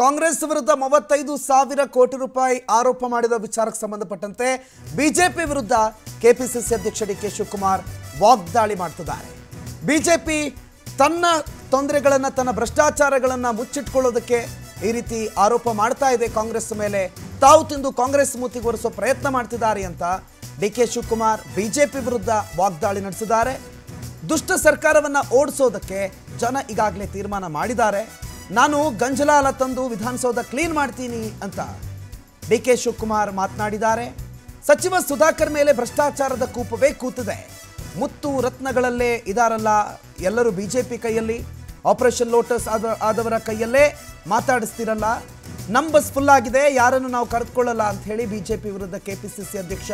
ಕಾಂಗ್ರೆಸ್ ವಿರುದ್ಧ ಮೂವತ್ತೈದು ಸಾವಿರ ಕೋಟಿ ರೂಪಾಯಿ ಆರೋಪ ಮಾಡಿದ ವಿಚಾರಕ್ಕೆ ಸಂಬಂಧಪಟ್ಟಂತೆ ಬಿಜೆಪಿ ವಿರುದ್ಧ ಕೆಪಿಸಿಸಿ ಅಧ್ಯಕ್ಷ ಡಿ ಕೆ ಶಿವಕುಮಾರ್ ವಾಗ್ದಾಳಿ ಮಾಡ್ತಿದ್ದಾರೆ. ಬಿಜೆಪಿ ತನ್ನ ತೊಂದರೆಗಳನ್ನು, ತನ್ನ ಭ್ರಷ್ಟಾಚಾರಗಳನ್ನು ಮುಚ್ಚಿಟ್ಕೊಳ್ಳೋದಕ್ಕೆ ಈ ರೀತಿ ಆರೋಪ ಮಾಡ್ತಾ ಇದೆ. ಕಾಂಗ್ರೆಸ್ ಮೇಲೆ ತಾವು ತಿಂದು ಕಾಂಗ್ರೆಸ್ ಮೂತಿಗೊರೆಸೋ ಪ್ರಯತ್ನ ಮಾಡ್ತಿದ್ದಾರೆ ಅಂತ ಡಿ ಕೆ ಶಿವಕುಮಾರ್ ಬಿಜೆಪಿ ವಿರುದ್ಧ ವಾಗ್ದಾಳಿ ನಡೆಸಿದ್ದಾರೆ. ದುಷ್ಟ ಸರ್ಕಾರವನ್ನ ಓಡಿಸೋದಕ್ಕೆ ಜನ ಈಗಾಗಲೇ ತೀರ್ಮಾನ ಮಾಡಿದ್ದಾರೆ. ನಾನು ಗಂಜಲಾಲ ತಂದು ವಿಧಾನಸೌಧ ಕ್ಲೀನ್ ಮಾಡ್ತೀನಿ ಅಂತ ಡಿ ಕೆ ಶಿವಕುಮಾರ್ ಮಾತನಾಡಿದ್ದಾರೆ. ಸಚಿವ ಸುಧಾಕರ್ ಮೇಲೆ ಭ್ರಷ್ಟಾಚಾರದ ಕೂಪವೇ ಕೂತಿದೆ. ಮುತ್ತು ರತ್ನಗಳಲ್ಲೇ ಇದಾರಲ್ಲ ಎಲ್ಲರೂ ಬಿಜೆಪಿ ಕೈಯಲ್ಲಿ. ಆಪರೇಷನ್ ಲೋಟಸ್ ಆದ, ಆದವರ ಕೈಯಲ್ಲೇ ಮಾತಾಡಿಸ್ತಿರಲ್ಲ. ನಮ್ಮ ಬಸ್ ಫುಲ್ ಆಗಿದೆ, ಯಾರನ್ನು ನಾವು ಕರೆದುಕೊಳ್ಳಲ್ಲ ಅಂತ ಹೇಳಿ ಬಿಜೆಪಿ ವಿರುದ್ಧ ಕೆಪಿಸಿಸಿ ಅಧ್ಯಕ್ಷ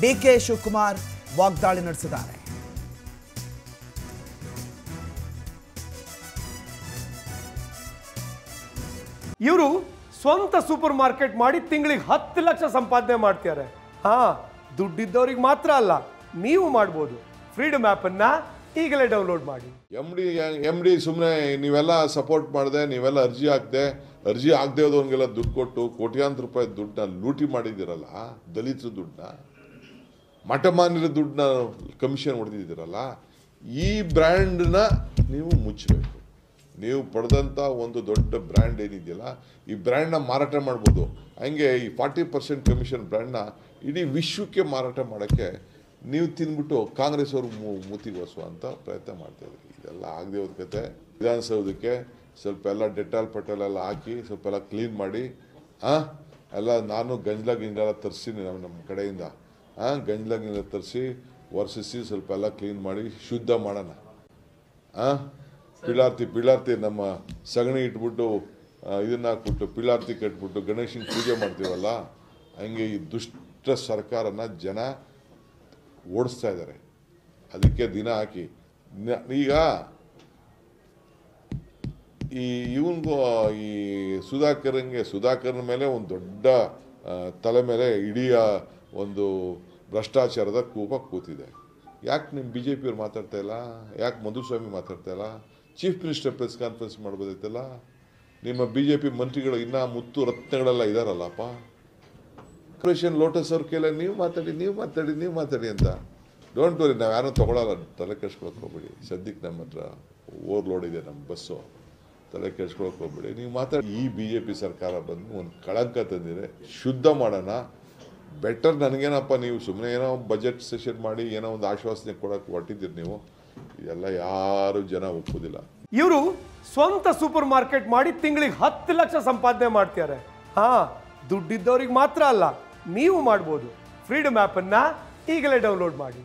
ಡಿ ಕೆ ಶಿವಕುಮಾರ್ ವಾಗ್ದಾಳಿ ನಡೆಸಿದ್ದಾರೆ. ಇವರು ಸ್ವಂತ ಸೂಪರ್ ಮಾರ್ಕೆಟ್ ಮಾಡಿ ತಿಂಗಳಿಗೆ ಹತ್ತು ಲಕ್ಷ ಸಂಪಾದನೆ ಮಾಡ್ತಾರೆ ಹಾ, ದುಡ್ಡಿದ್ದವ್ರಿಗೆ ಮಾತ್ರ ಅಲ್ಲ, ನೀವು ಮಾಡ್ಬೋದು. ಫ್ರೀಡಮ್ ಅನ್ನ ಈಗಲೇ ಡೌನ್ಲೋಡ್ ಮಾಡಿ. ಎಂ ಡಿ ಎಂ ಡಿ ಸುಮ್ಮನೆ ನೀವೆಲ್ಲ ಸಪೋರ್ಟ್ ಮಾಡಿದೆ, ನೀವೆಲ್ಲ ಅರ್ಜಿ ಹಾಕ್ದೆ, ಅರ್ಜಿ ಆಗದೆ ಹೋದವನಿಗೆಲ್ಲ ದುಡ್ಡು ಕೊಟ್ಟು ಕೋಟ್ಯಾಂತರ ರೂಪಾಯಿ ದುಡ್ಡನ್ನ ಲೂಟಿ ಮಾಡಿದ್ದೀರಲ್ಲ ದಲಿತರ ದುಡ್ಡನ್ನ, ಮಠಮಾನ್ಯರ ದುಡ್ಡನ್ನ ಕಮಿಷನ್ ಹೊಡೆದಿದ್ದೀರಲ್ಲ, ಈ ಬ್ರ್ಯಾಂಡನ್ನ ನೀವು ಮುಚ್ಚಬೇಕು. ನೀವು ಪಡೆದಂಥ ಒಂದು ದೊಡ್ಡ ಬ್ರ್ಯಾಂಡ್ ಏನಿದೆಯಲ್ಲ, ಈ ಬ್ರ್ಯಾಂಡ್ನ ಮಾರಾಟ ಮಾಡ್ಬೋದು. ಹಂಗೆ ಈ ಫಾರ್ಟಿ ಪರ್ಸೆಂಟ್ ಕಮಿಷನ್ ಬ್ರ್ಯಾಂಡ್ನ ಇಡೀ ವಿಶ್ವಕ್ಕೆ ಮಾರಾಟ ಮಾಡೋಕ್ಕೆ ನೀವು ತಿಂದ್ಬಿಟ್ಟು ಕಾಂಗ್ರೆಸ್ ಅವರು ಅಂತ ಪ್ರಯತ್ನ ಮಾಡ್ತಾ ಇದ್ರಿ ಇದೆಲ್ಲ ಆಗದೆ ಹೋದ ಕತೆ. ವಿಧಾನಸೌಧಕ್ಕೆ ಸ್ವಲ್ಪ ಎಲ್ಲ ಡೆಟಾಲ್ ಪಟೇಲ್ ಎಲ್ಲ ಹಾಕಿ ಸ್ವಲ್ಪ ಎಲ್ಲ ಕ್ಲೀನ್ ಮಾಡಿ ಹಾಂ ಎಲ್ಲ ನಾನು ಗಂಜಲ ಗಿಂಜಲ ನಾವು ನಮ್ಮ ಕಡೆಯಿಂದ. ಹಾಂ ಗಂಜಲ ಗಿಂಜಲ ತರಿಸಿ, ಒರೆಸಿಸಿ ಸ್ವಲ್ಪ ಎಲ್ಲ ಕ್ಲೀನ್ ಮಾಡಿ ಶುದ್ಧ ಮಾಡೋಣ. ಆ ಪಿಳಾರ್ತಿ ಪಿಳಾರ್ತಿ ನಮ್ಮ ಸಗಣಿ ಇಟ್ಬಿಟ್ಟು ಇದನ್ನ ಹಾಕ್ಬಿಟ್ಟು ಪಿಳಾರ್ತಿ ಕಟ್ಬಿಟ್ಟು ಗಣೇಶನ ಪೂಜೆ ಮಾಡ್ತೀವಲ್ಲ, ಹಂಗೆ ಈ ದುಷ್ಟ ಸರ್ಕಾರನ ಜನ ಓಡಿಸ್ತಾ ಇದ್ದಾರೆ. ಅದಕ್ಕೆ ದಿನ ಹಾಕಿ. ಈಗ ಈ ಇವನ್ಗೂ, ಈ ಸುಧಾಕರ್ಗೆ, ಸುಧಾಕರ್ನ ಮೇಲೆ ಒಂದು ದೊಡ್ಡ ತಲೆ ಮೇಲೆ ಇಡೀ ಒಂದು ಭ್ರಷ್ಟಾಚಾರದ ಕೂಪ ಕೂತಿದೆ. ಯಾಕೆ ನಿಮ್ಮ ಬಿ ಜೆ ಪಿಯವ್ರು ಮಾತಾಡ್ತಾ ಇಲ್ಲ? ಯಾಕೆ ಮಧುಸ್ವಾಮಿ ಮಾತಾಡ್ತಾ ಇಲ್ಲ? ಚೀಫ್ ಮಿನಿಸ್ಟರ್ ಪ್ರೆಸ್ ಕಾನ್ಫರೆನ್ಸ್ ಮಾಡ್ಬೋದೈತಲ್ಲ ನಿಮ್ಮ ಬಿ ಜೆ ಪಿ ಮಂತ್ರಿಗಳು ಇನ್ನೂ ಮುತ್ತು ರತ್ನಗಳೆಲ್ಲ ಇದಾರಲ್ಲಪ್ಪ? ಕ್ರೇಷನ್ ಲೋಟಸ್ ಅವ್ರ ಕೇಳ ನೀವು ಮಾತಾಡಿ ನೀವು ಮಾತಾಡಿ ನೀವು ಮಾತಾಡಿ ಅಂತ. ಡೋಂಟ್ ವರಿ ನಾವು ಯಾರೂ ತೊಗೊಳಲ್ಲ. ತಲೆ ಕೆಡ್ಸ್ಕೊಳಕ್ಕೆ ಹೋಗ್ಬೇಡಿ. ಸದ್ಯಕ್ಕೆ ನಮ್ಮ ಹತ್ರ ಓವರ್ಲೋಡ್ ಇದೆ ನಮ್ಮ ಬಸ್ಸು. ತಲೆ ಕೆಡ್ಸ್ಕೊಳಕ್ಕೆ ಹೋಗ್ಬೇಡಿ. ನೀವು ಮಾತಾಡಿ. ಈ ಬಿ ಜೆ ಪಿ ಸರ್ಕಾರ ಬಂದು ಒಂದು ಕಳಂಕ ತಂದಿದೆ. ಶುದ್ಧ ಮಾಡೋಣ. ಬೆಟರ್ ನನಗೇನಪ್ಪ, ನೀವು ಸುಮ್ಮನೆ ಏನೋ ಬಜೆಟ್ ಸೆಷನ್ ಮಾಡಿ ಏನೋ ಒಂದು ಆಶ್ವಾಸನೆ ಕೊಡೋಕ್ಕೆ ಹೊಟ್ಟಿದ್ದೀರಿ ನೀವು, ಇದೆಲ್ಲ ಯಾರು ಜನ ಒಪ್ಪೋದಿಲ್ಲ. ಇವರು ಸ್ವಂತ ಸೂಪರ್ ಮಾರ್ಕೆಟ್ ಮಾಡಿ ತಿಂಗಳಿಗೆ ಹತ್ತು ಲಕ್ಷ ಸಂಪಾದನೆ ಮಾಡ್ತಾರೆ ಹಾ, ದುಡ್ಡಿದ್ದವ್ರಿಗೆ ಮಾತ್ರ ಅಲ್ಲ, ನೀವು ಮಾಡ್ಬೋದು. ಫ್ರೀಡಮ್ ಆ್ಯಪನ್ನು ಈಗಲೇ ಡೌನ್ಲೋಡ್ ಮಾಡಿ.